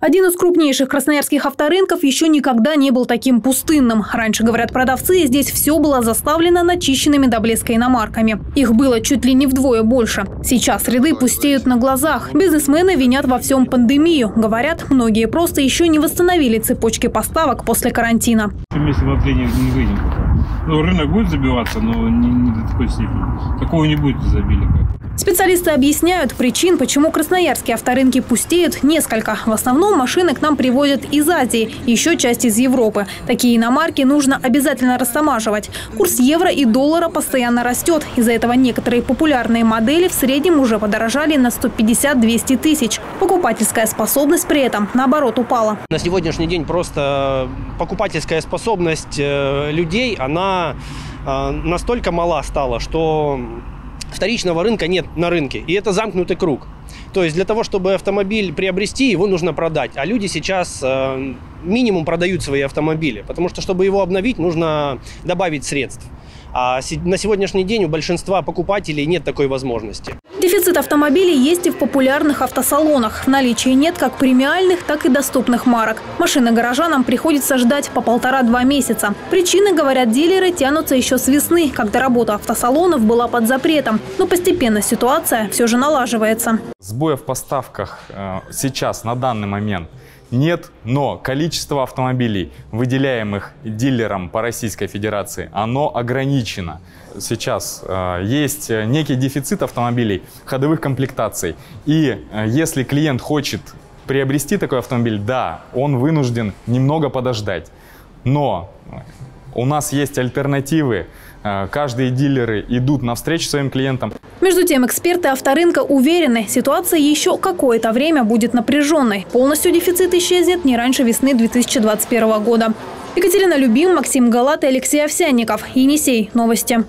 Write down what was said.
Один из крупнейших красноярских авторынков еще никогда не был таким пустынным. Раньше, говорят продавцы, здесь все было заставлено начищенными до блеска иномарками. Их было чуть ли не вдвое больше. Сейчас ряды пустеют на глазах. Бизнесмены винят во всем пандемию. Говорят, многие просто еще не восстановили цепочки поставок после карантина. Если в апреле не выйдем. Ну, рынок будет забиваться, но не, не до такой степени. Такого не будет изобилия. Специалисты объясняют причин, почему красноярские авторынки пустеют, несколько. В основном машины к нам привозят из Азии, еще часть из Европы. Такие иномарки нужно обязательно растамаживать. Курс евро и доллара постоянно растет. Из-за этого некоторые популярные модели в среднем уже подорожали на 150-200 тысяч. Покупательская способность при этом, наоборот, упала. На сегодняшний день просто покупательская способность э, людей, она э, настолько мала стала, что вторичного рынка нет на рынке. И это замкнутый круг. То есть для того, чтобы автомобиль приобрести, его нужно продать. А люди сейчас э, минимум продают свои автомобили. Потому что, чтобы его обновить, нужно добавить средств. А на сегодняшний день у большинства покупателей нет такой возможности. Дефицит автомобилей есть и в популярных автосалонах. В наличии нет как премиальных, так и доступных марок. Машины горожанам приходится ждать по полтора-два месяца. Причины, говорят дилеры, тянутся еще с весны, когда работа автосалонов была под запретом. Но постепенно ситуация все же налаживается. Сбоя в поставках э, сейчас, на данный момент, нет, но количество автомобилей, выделяемых дилером по Российской Федерации, оно ограничено. Сейчас э, есть некий дефицит автомобилей, ходовых комплектаций. И э, если клиент хочет приобрести такой автомобиль, да, он вынужден немного подождать. Но у нас есть альтернативы. Э, каждые дилеры идут навстречу своим клиентам. Между тем, эксперты авторынка уверены, ситуация еще какое-то время будет напряженной. Полностью дефицит исчезнет не раньше весны 2021 года. Екатерина Любим, Максим Галат и Алексей Овсянников. Енисей. Новости.